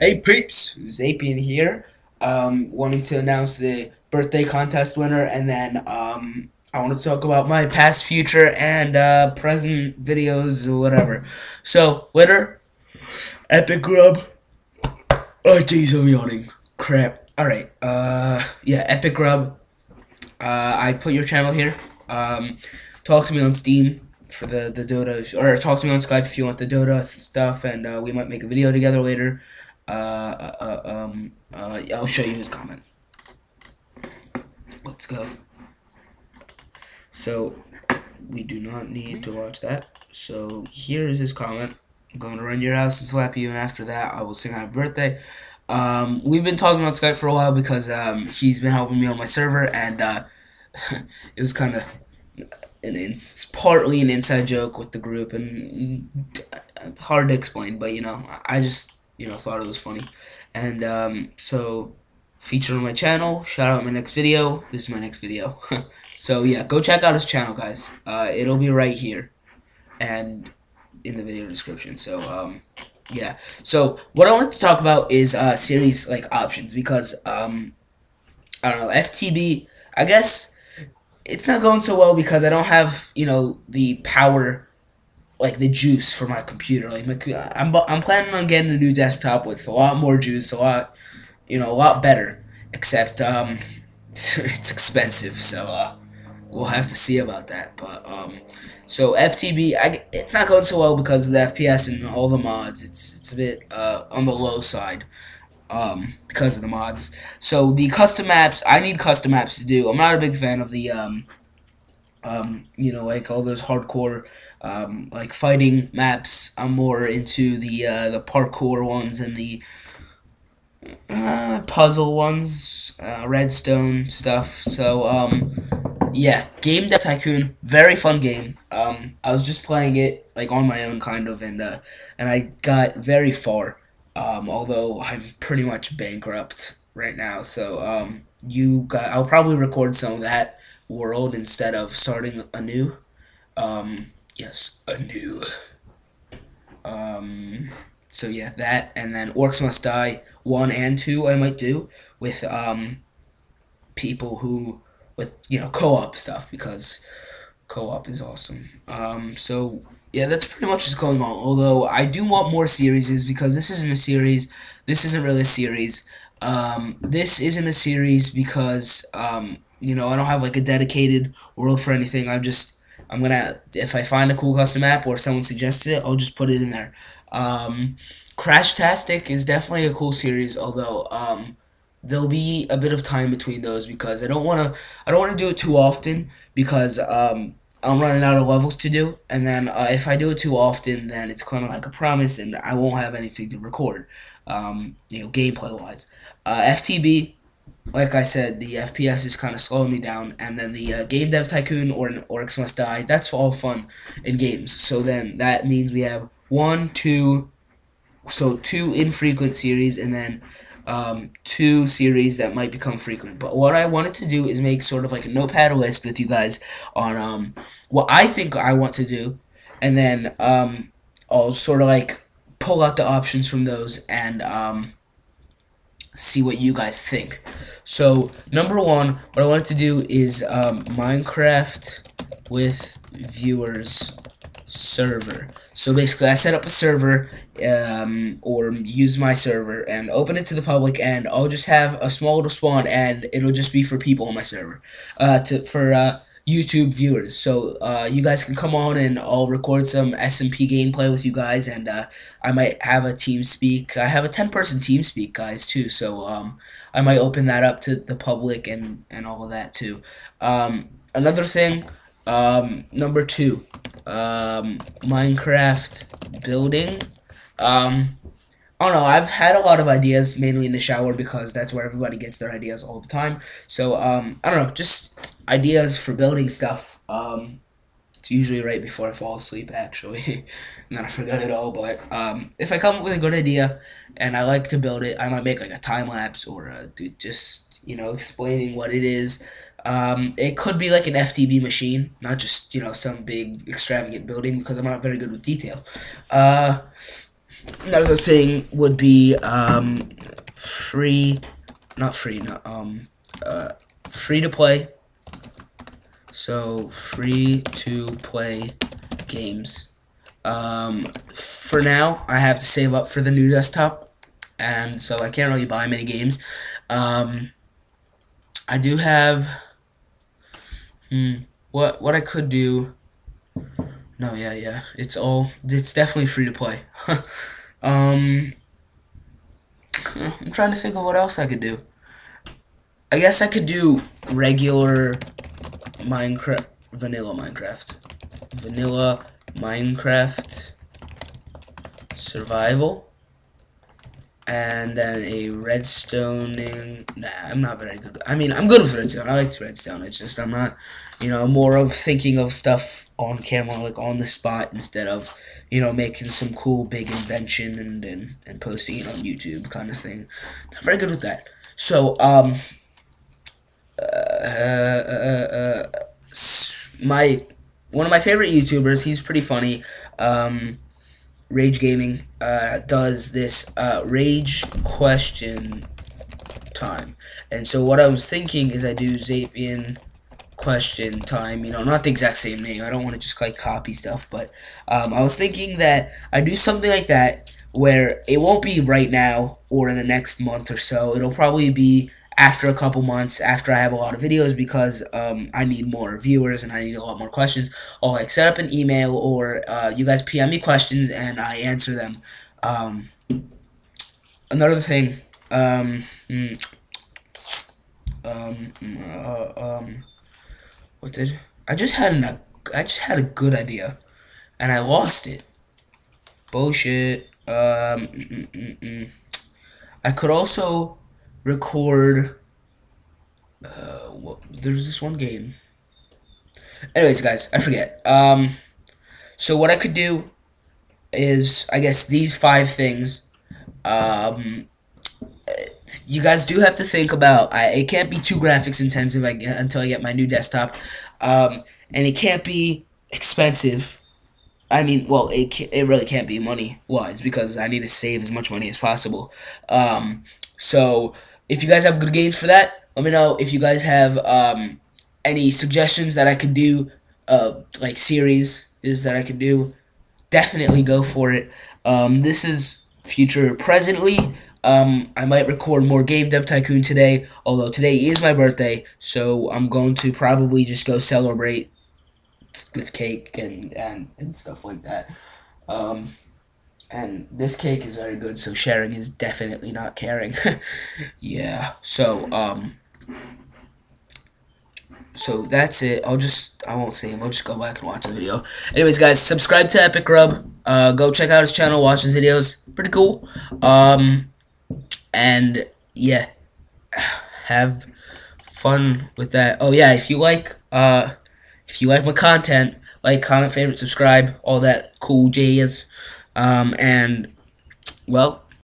Hey peeps, Xapien here. Um, wanting to announce the birthday contest winner, and then um, I want to talk about my past, future, and uh, present videos or whatever. So, winner, Epic Grub. Oh jeez, I'm yawning. Crap. All right. Uh, yeah, Epic Grub. Uh, I put your channel here. Um, talk to me on Steam for the the Dota, or talk to me on Skype if you want the Dota stuff, and uh, we might make a video together later. Uh, uh, um, uh, I'll show you his comment. Let's go. So, we do not need to watch that. So, here is his comment. I'm going to run your house and slap you, and after that, I will sing happy birthday. Um, we've been talking on Skype for a while because um, he's been helping me on my server, and uh, it was kind of an ins partly an inside joke with the group, and it's hard to explain, but you know, I just you know, thought it was funny. And um, so, featured on my channel. Shout out my next video. This is my next video. so yeah, go check out his channel, guys. Uh, it'll be right here, and in the video description. So um, yeah. So what I wanted to talk about is uh, series like options because um, I don't know FTB. I guess it's not going so well because I don't have you know the power like the juice for my computer. Like my, I'm I'm planning on getting a new desktop with a lot more juice, a lot, you know, a lot better. Except um, it's expensive, so uh, we'll have to see about that. But um, so FTB, I it's not going so well because of the FPS and all the mods. It's it's a bit uh on the low side. Um, because of the mods. So the custom maps, I need custom maps to do. I'm not a big fan of the um, um, you know, like all those hardcore um, like fighting maps. I'm more into the uh, the parkour ones and the uh, puzzle ones, uh, redstone stuff. So um, yeah, Game Dev Tycoon, very fun game. Um, I was just playing it like on my own kind of, and uh, and I got very far. Um, although I'm pretty much bankrupt right now, so um, you got. I'll probably record some of that world instead of starting anew. Um, yes, anew. Um, so yeah, that and then Orcs Must Die one and two I might do with um people who with you know co-op stuff because co-op is awesome. Um, so yeah, that's pretty much what's going on. Although I do want more series because this isn't a series. This isn't really a series. Um, this isn't a series because um, you know I don't have like a dedicated world for anything. I'm just I'm gonna if I find a cool custom app or someone suggested it, I'll just put it in there. Um, Crashtastic is definitely a cool series, although um, there'll be a bit of time between those because I don't wanna I don't wanna do it too often because um, I'm running out of levels to do, and then uh, if I do it too often, then it's kind of like a promise, and I won't have anything to record, um, you know, gameplay wise. Uh, FTB like I said, the FPS is kind of slowing me down, and then the uh, Game Dev Tycoon or an Orcs Must Die, that's all fun in games. So then that means we have one, two, so two infrequent series, and then um, two series that might become frequent. But what I wanted to do is make sort of like a notepad list with you guys on um, what I think I want to do, and then um, I'll sort of like pull out the options from those and um, see what you guys think. So, number one, what I wanted to do is um, Minecraft with viewers server. So basically, I set up a server, um, or use my server, and open it to the public, and I'll just have a small little spawn, and it'll just be for people on my server, uh, to for uh, YouTube viewers. So uh, you guys can come on and I'll record some SMP gameplay with you guys, and uh, I might have a team speak. I have a ten person team speak, guys, too. So um, I might open that up to the public and and all of that too. Um, another thing, um, number two, um, Minecraft building. I don't know. I've had a lot of ideas, mainly in the shower, because that's where everybody gets their ideas all the time. So, um, I don't know. Just ideas for building stuff. Um, it's usually right before I fall asleep, actually, and then I forget it all. But um, if I come up with a good idea and I like to build it, I might make like a time lapse or a, just you know explaining what it is. Um, it could be like an FTB machine, not just you know some big extravagant building because I'm not very good with detail. Uh, another thing would be um, free, not free, not um, uh, free to play. So free to play games. Um, for now, I have to save up for the new desktop, and so I can't really buy many games. Um, I do have. Hmm, what what I could do. No, yeah, yeah. It's all. It's definitely free to play. um, I'm trying to think of what else I could do. I guess I could do regular Minecraft, vanilla Minecraft, vanilla Minecraft survival, and then a redstoning. Nah, I'm not very good. I mean, I'm good with redstone. I like redstone. It's just I'm not, you know, more of thinking of stuff on camera, like on the spot, instead of, you know, making some cool big invention and and, and posting it on YouTube kind of thing. Not very good with that. So, um, uh, uh, uh, my one of my favorite YouTubers. He's pretty funny. Um, Rage Gaming uh, does this uh, Rage question time, and so what I was thinking is I do Xapien question time. You know, not the exact same name. I don't want to just like copy stuff, but um, I was thinking that I do something like that where it won't be right now or in the next month or so. It'll probably be after a couple months, after I have a lot of videos, because um, I need more viewers and I need a lot more questions. I'll like set up an email or uh, you guys PM me questions and I answer them. Um, another thing, um, mm, um, uh, um, what did I just had an I just had a good idea, and I lost it. Bullshit. Um, mm, mm, mm, I could also record. Uh, there's this one game. Anyways, guys, I forget. Um, so what I could do is, I guess, these five things. Um, you guys do have to think about. I, it can't be too graphics intensive I, until I get my new desktop, um, and it can't be expensive. I mean, well, it it really can't be money wise because I need to save as much money as possible. Um, so if you guys have good games for that, let me know. If you guys have um, any suggestions that I could do, uh, like series is that I could do, definitely go for it. Um, this is future presently. Um, I might record more Game Dev Tycoon today, although today is my birthday, so I'm going to probably just go celebrate with cake and, and, and stuff like that. Um, and this cake is very good, so sharing is definitely not caring. yeah, so, um, so that's it. I'll just, I won't him. I'll just go back and watch the video. Anyways, guys, subscribe to Epic Grub. Uh, go check out his channel, watch his videos. Pretty cool. Um, and yeah, have fun with that. Oh yeah, if you like uh if you like my content, like, comment, favorite, subscribe, all that cool jazz. Um and well,